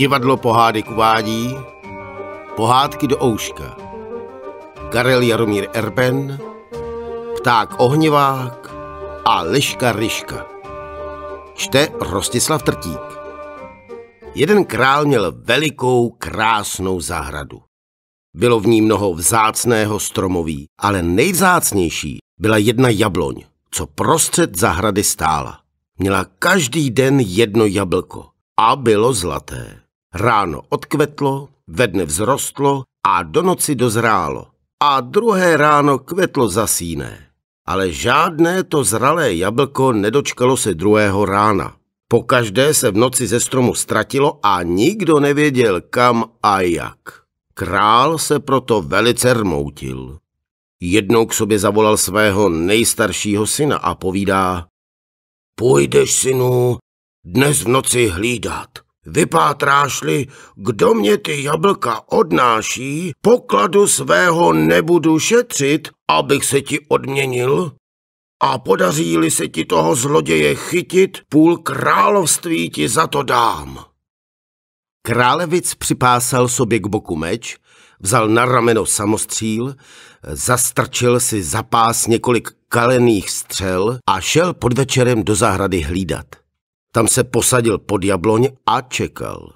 Divadlo pohádek uvádí Pohádky do ouška Karel Jaromír Erben Pták ohnivák a Liška Ryška Čte Rostislav Trtík Jeden král měl velikou, krásnou zahradu. Bylo v ní mnoho vzácného stromoví, ale nejvzácnější byla jedna jabloň, co prostřed zahrady stála. Měla každý den jedno jablko a bylo zlaté. Ráno odkvetlo, ve dne vzrostlo a do noci dozrálo. A druhé ráno kvetlo zasíné. Ale žádné to zralé jablko nedočkalo se druhého rána. Po každé se v noci ze stromu ztratilo a nikdo nevěděl kam a jak. Král se proto velice rmoutil. Jednou k sobě zavolal svého nejstaršího syna a povídá Půjdeš, synu, dnes v noci hlídat. Vypátráš-li, kdo mě ty jablka odnáší, pokladu svého nebudu šetřit, abych se ti odměnil. A podaří-li se ti toho zloděje chytit, půl království ti za to dám. Králevic připásal sobě k boku meč, vzal na rameno samostříl, zastrčil si za pás několik kalených střel a šel pod večerem do zahrady hlídat. Tam se posadil pod jabloň a čekal.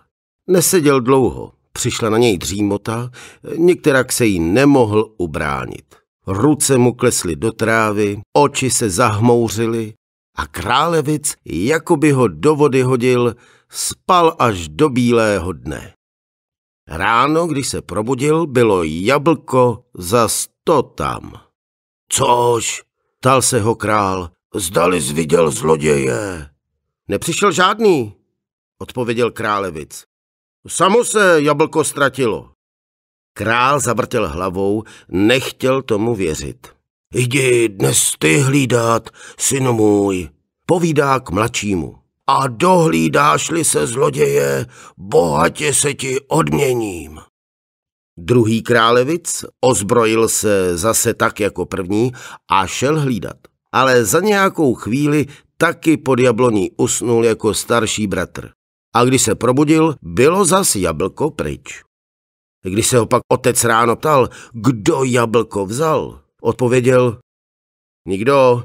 Neseděl dlouho, přišla na něj dřímota, některak se jí nemohl ubránit. Ruce mu klesly do trávy, oči se zahmouřily a králevic, jako by ho do vody hodil, spal až do bílého dne. Ráno, když se probudil, bylo jablko za sto tam. Což? Tal se ho král. Zdali zviděl zloděje. Nepřišel žádný, odpověděl králevic. Samo se jablko ztratilo. Král zavrtěl hlavou, nechtěl tomu věřit. Jdi dnes ty hlídat, synu můj, povídá k mladšímu. A dohlídáš-li se zloděje, bohatě se ti odměním. Druhý králevic ozbrojil se zase tak jako první a šel hlídat. Ale za nějakou chvíli taky pod jabloní usnul jako starší bratr. A když se probudil, bylo zas jablko pryč. Když se ho pak otec ráno ptal, kdo jablko vzal, odpověděl, nikdo,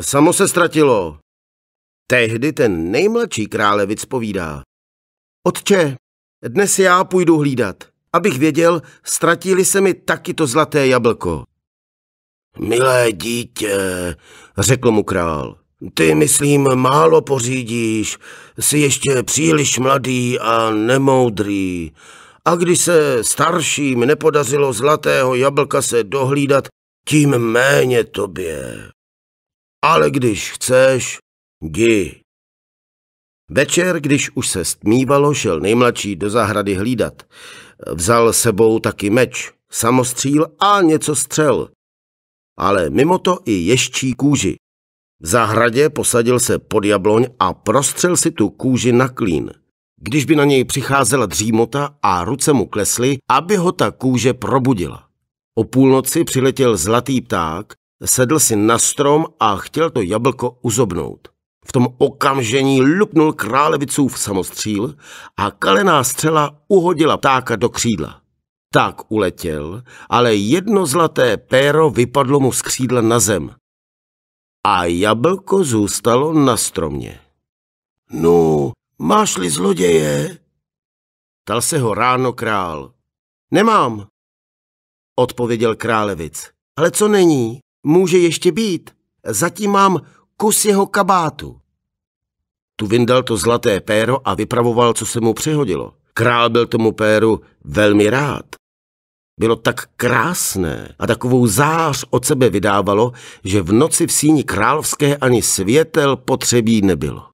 samo se ztratilo. Tehdy ten nejmladší králevic povídá, otče, dnes já půjdu hlídat, abych věděl, ztratili se mi taky to zlaté jablko. Milé dítě, řekl mu král, ty, myslím, málo pořídíš, jsi ještě příliš mladý a nemoudrý. A když se starším nepodařilo zlatého jablka se dohlídat, tím méně tobě. Ale když chceš, jdi. Večer, když už se stmívalo, šel nejmladší do zahrady hlídat. Vzal sebou taky meč, samostříl a něco střel. Ale mimo to i ješčí kůži. V zahradě posadil se pod jabloň a prostřel si tu kůži na klín. Když by na něj přicházela dřímota a ruce mu klesly, aby ho ta kůže probudila. O půlnoci přiletěl zlatý pták, sedl si na strom a chtěl to jablko uzobnout. V tom okamžení lupnul králevicův samostříl a kalená střela uhodila ptáka do křídla. Tak uletěl, ale jedno zlaté péro vypadlo mu z křídla na zem a jablko zůstalo na stromě. No, máš-li zloděje? Tal se ho ráno král. Nemám, odpověděl králevic. Ale co není, může ještě být. Zatím mám kus jeho kabátu. Tu vyndal to zlaté péro a vypravoval, co se mu přihodilo. Král byl tomu péru velmi rád. Bylo tak krásné a takovou zář od sebe vydávalo, že v noci v síni královské ani světel potřebí nebylo.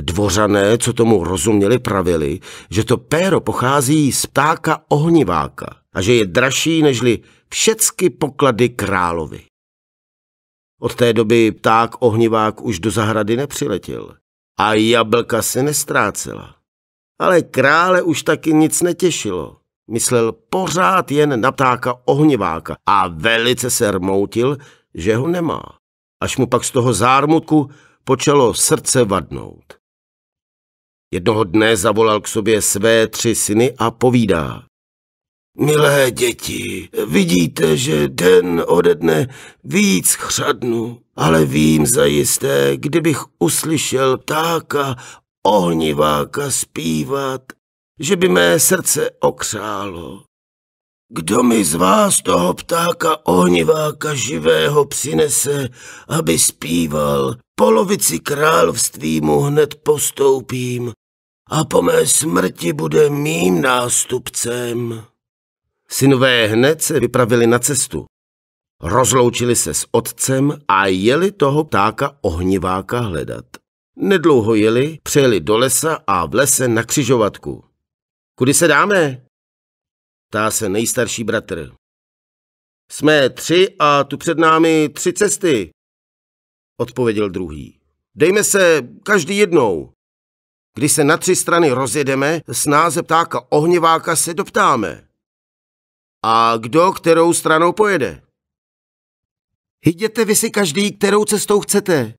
Dvořané, co tomu rozuměli, pravili, že to péro pochází z ptáka ohniváka a že je dražší nežli všecky poklady královi. Od té doby pták ohnivák už do zahrady nepřiletěl a jablka se nestrácela. Ale krále už taky nic netěšilo. Myslel pořád jen na ptáka ohniváka a velice se rmoutil, že ho nemá. Až mu pak z toho zármutku počalo srdce vadnout. Jednoho dne zavolal k sobě své tři syny a povídá. Milé děti, vidíte, že den ode dne víc chřadnu, ale vím zajisté, kdybych uslyšel ptáka ohniváka zpívat, že by mé srdce okřálo. Kdo mi z vás toho ptáka ohniváka živého přinese, aby zpíval, polovici království mu hned postoupím a po mé smrti bude mým nástupcem. Synové hned se vypravili na cestu. Rozloučili se s otcem a jeli toho ptáka ohniváka hledat. Nedlouho jeli, přejeli do lesa a v lese na křižovatku. Kudy se dáme? Ptá se nejstarší bratr. Jsme tři a tu před námi tři cesty, odpověděl druhý. Dejme se každý jednou. Když se na tři strany rozjedeme, snáze ptáka ohněváka se doptáme. A kdo kterou stranou pojede? Jděte vy si každý, kterou cestou chcete,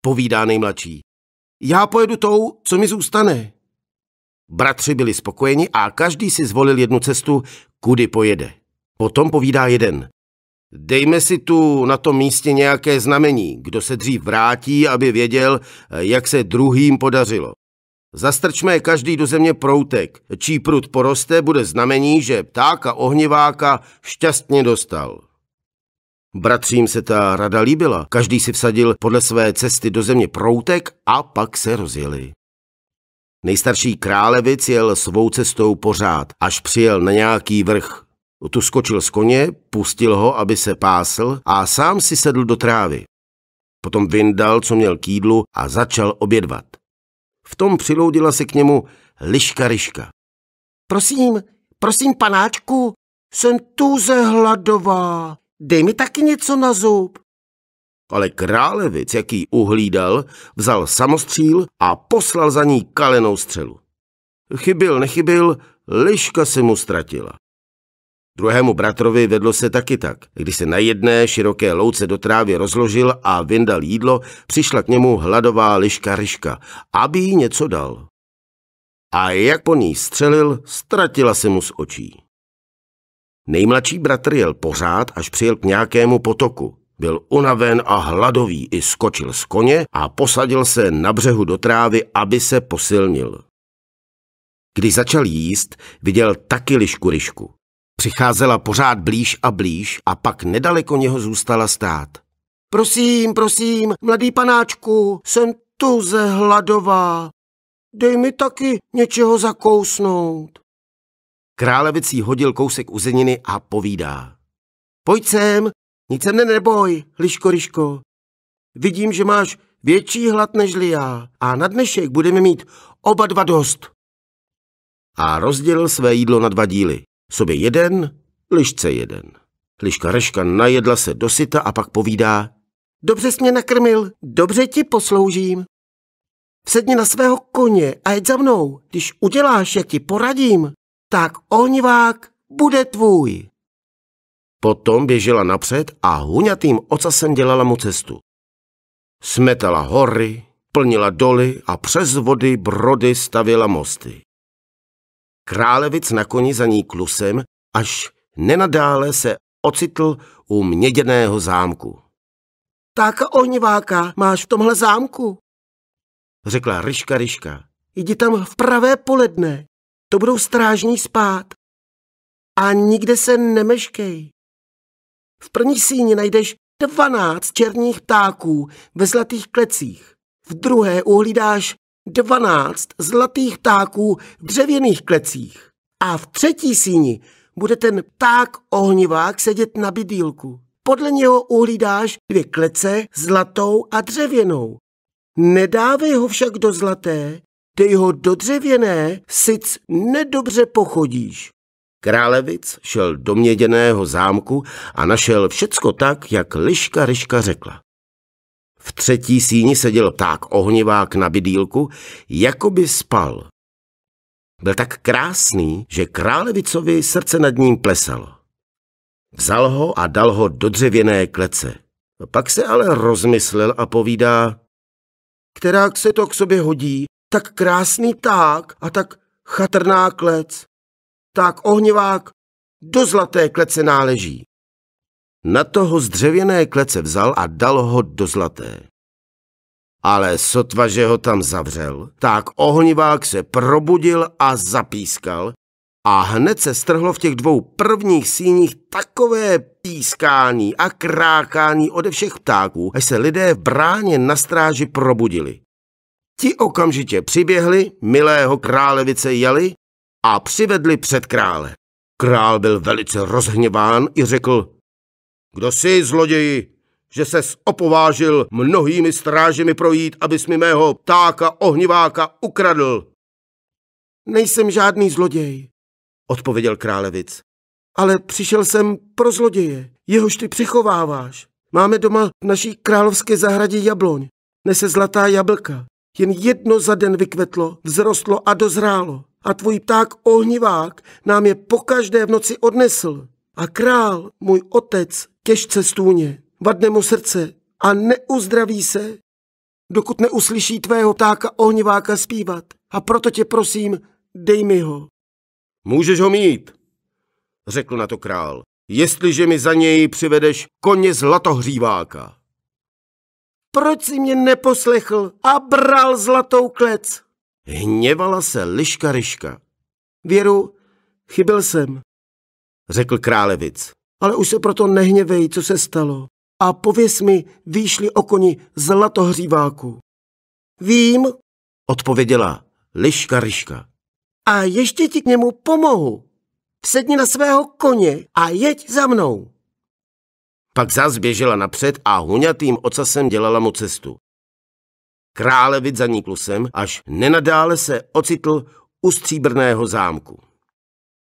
povídá nejmladší. Já pojedu tou, co mi zůstane. Bratři byli spokojeni a každý si zvolil jednu cestu, kudy pojede. Potom povídá jeden. Dejme si tu na tom místě nějaké znamení, kdo se dřív vrátí, aby věděl, jak se druhým podařilo. Zastrčme každý do země proutek. Čí prut poroste, bude znamení, že ptáka ohniváka šťastně dostal. Bratřím se ta rada líbila. Každý si vsadil podle své cesty do země proutek a pak se rozjeli. Nejstarší králevic jel svou cestou pořád, až přijel na nějaký vrch. Tu skočil z koně, pustil ho, aby se pásl a sám si sedl do trávy. Potom vyndal, co měl k jídlu a začal obědvat. V tom přiloudila se k němu liška ryška. Prosím, prosím, panáčku, jsem tuze hladová. Dej mi taky něco na zub. Ale králevic, jaký uhlídal, vzal samostříl a poslal za ní kalenou střelu. Chybil, nechybil, liška se mu ztratila. Druhému bratrovi vedlo se taky tak. Když se na jedné široké louce do trávy rozložil a vyndal jídlo, přišla k němu hladová liška ryška, aby jí něco dal. A jak po ní střelil, ztratila se mu z očí. Nejmladší bratr jel pořád, až přijel k nějakému potoku. Byl unaven a hladový, i skočil z koně a posadil se na břehu do trávy, aby se posilnil. Když začal jíst, viděl taky lišku ryšku. Přicházela pořád blíž a blíž a pak nedaleko něho zůstala stát. Prosím, prosím, mladý panáčku, jsem tuze hladová. Dej mi taky něčeho zakousnout. Králevicí hodil kousek uzeniny a povídá. Pojď sem, nic se mne neboj, liško, liško. Vidím, že máš větší hlad nežli já a na dnešek budeme mít oba dva dost. A rozdělil své jídlo na dva díly. Sobě jeden, lišce jeden. Liška Reška najedla se dosyta a pak povídá. Dobře jsi mě nakrmil, dobře ti posloužím. Vsedni na svého koně a jeď za mnou. Když uděláš, jak ti poradím, tak ohnivák bude tvůj. Potom běžela napřed a huňatým ocasem dělala mu cestu. Smetala hory, plnila doly a přes vody brody stavěla mosty. Králevic na koni za ní klusem, až nenadále se ocitl u měděného zámku. Táka ohniváka máš v tomhle zámku, řekla Ryška Ryška. Jdi tam v pravé poledne, to budou strážní spát. A nikde se nemeškej. V první síni najdeš dvanáct černých ptáků ve zlatých klecích. V druhé uhlídáš dvanáct zlatých ptáků v dřevěných klecích. A v třetí síni bude ten pták ohnivák sedět na bydýlku. Podle něho uhlídáš dvě klece, zlatou a dřevěnou. Nedávej ho však do zlaté, dej ho do dřevěné, sic nedobře pochodíš. Králevic šel do měděného zámku a našel všecko tak, jak liška ryška řekla. V třetí síni seděl pták ohnivák na bydýlku, jako by spal. Byl tak krásný, že králevicovi srdce nad ním plesalo. Vzal ho a dal ho do dřevěné klece. Pak se ale rozmyslel a povídá, kterák se to k sobě hodí, tak krásný tak a tak chatrná klec, tak ohnivák do zlaté klece náleží. Na toho z dřevěné klece vzal a dal ho do zlaté. Ale sotva, že ho tam zavřel, tak ohnivák se probudil a zapískal a hned se strhlo v těch dvou prvních síních takové pískání a krákání ode všech ptáků, až se lidé v bráně na stráži probudili. Ti okamžitě přiběhli, milého králevice jeli a přivedli před krále. Král byl velice rozhněván i řekl, kdo jsi, zloději, že ses opovážil mnohými strážemi projít, abys mi mého ptáka ohniváka ukradl. Nejsem žádný zloděj, odpověděl králevic. Ale přišel jsem pro zloděje, jehož ty přichováváš. Máme doma v naší královské zahradě jabloň. Nese zlatá jablka. Jen jedno za den vykvetlo, vzrostlo a dozrálo. A tvůj pták ohnivák nám je pokaždé v noci odnesl. A král, můj otec, těžce stůně, vadne mu srdce a neuzdraví se, dokud neuslyší tvého ptáka ohniváka zpívat. A proto tě prosím, dej mi ho. Můžeš ho mít, řekl na to král, jestliže mi za něj přivedeš koně zlatohříváka. Proč si mě neposlechl a bral zlatou klec? Hněvala se liška ryška. Věru, chyběl jsem, řekl králevic. Ale už se proto nehněvej, co se stalo. A pověs mi, výšli o koni zlatohříváku. Vím, odpověděla liška ryška. A ještě ti k němu pomohu. Vsedni na svého koně a jeď za mnou. Pak zas běžela napřed a huňatým ocasem dělala mu cestu. Králevic za ní klusem, až nenadále se ocitl u stříbrného zámku.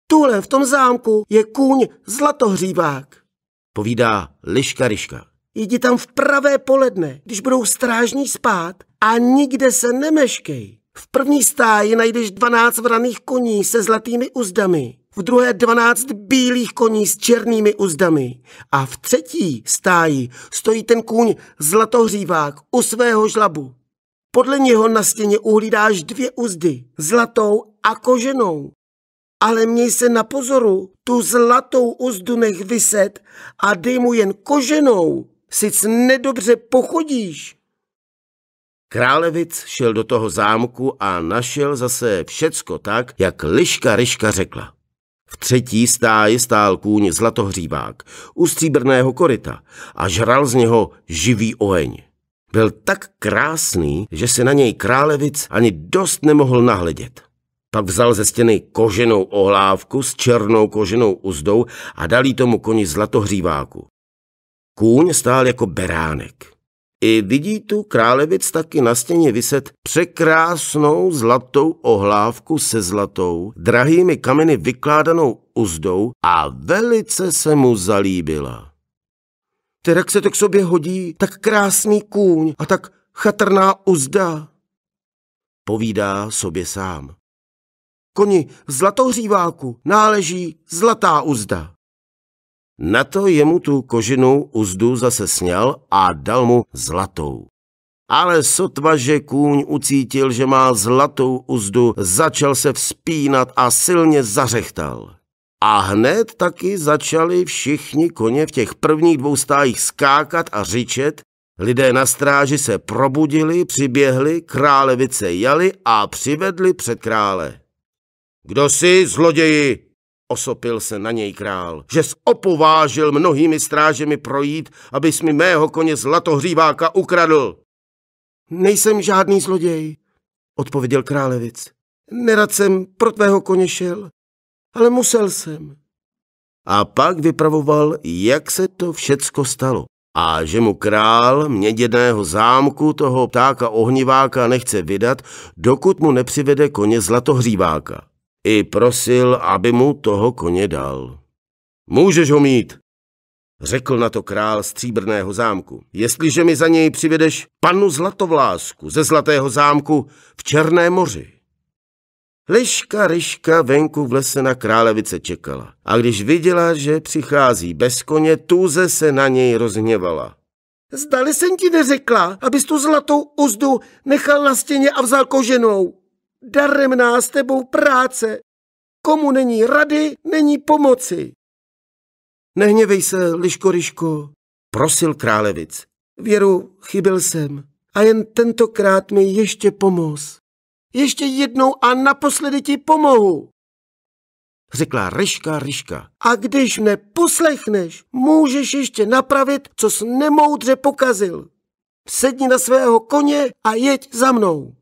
Tuhle v tom zámku je kůň zlatohřívák, povídá Liška Ryška. Jdi tam v pravé poledne, když budou strážní spát a nikde se nemeškej. V první stáji najdeš dvanáct vraných koní se zlatými uzdami, v druhé dvanáct bílých koní s černými uzdami a v třetí stáji stojí ten kůň zlatohřívák u svého žlabu. Podle něho na stěně uhlídáš dvě uzdy, zlatou a koženou. Ale měj se na pozoru, tu zlatou uzdu nech vyset a dej mu jen koženou, sic nedobře pochodíš. Králevic šel do toho zámku a našel zase všecko tak, jak Liška Ryška řekla. V třetí stáji stál kůň zlatohřívák u stříbrného koryta a žral z něho živý oheň. Byl tak krásný, že se na něj králevic ani dost nemohl nahledět. Pak vzal ze stěny koženou ohlávku s černou koženou uzdou a dal tomu koni zlatohříváku. Kůň stál jako beránek. I vidí tu králevic taky na stěně vyset překrásnou zlatou ohlávku se zlatou, drahými kameny vykládanou uzdou a velice se mu zalíbila. Terak se to k sobě hodí, tak krásný kůň a tak chatrná uzda. Povídá sobě sám. Koni zlatohříváku náleží zlatá uzda. Na to jemu tu koženou uzdu zase sněl a dal mu zlatou. Ale sotva, že kůň ucítil, že má zlatou uzdu, začal se vzpínat a silně zařechtal. A hned taky začali všichni koně v těch prvních dvou stájích skákat a řičet, lidé na stráži se probudili, přiběhli, králevice jali a přivedli před krále. Kdo jsi, zloději? Osopil se na něj král, že opovážil mnohými strážemi projít, abys mi mého koně zlatohříváka ukradl. Nejsem žádný zloděj, odpověděl králevic. Nerad jsem pro tvého koně šel, ale musel jsem. A pak vypravoval, jak se to všecko stalo. A že mu král měděného zámku toho ptáka ohniváka nechce vydat, dokud mu nepřivede koně zlatohříváka. I prosil, aby mu toho koně dal. Můžeš ho mít, řekl na to král stříbrného zámku, jestliže mi za něj přivedeš panu Zlatovlásku ze Zlatého zámku v Černém moři. Liška Ryška venku v lese na králevice čekala a když viděla, že přichází bez koně, tůze se na něj rozhněvala. Zdali jsem ti neřekla, abys tu zlatou uzdu nechal na stěně a vzal koženou. Daremná s tebou práce. Komu není rady, není pomoci. Nehněvej se, Liško Ryško, prosil králevic. Věru, chybil jsem a jen tentokrát mi ještě pomoz. Ještě jednou a naposledy ti pomohu. Řekla Ryška Ryška. A když mne poslechneš, můžeš ještě napravit, co jsi nemoudře pokazil. Sedni na svého koně a jeď za mnou.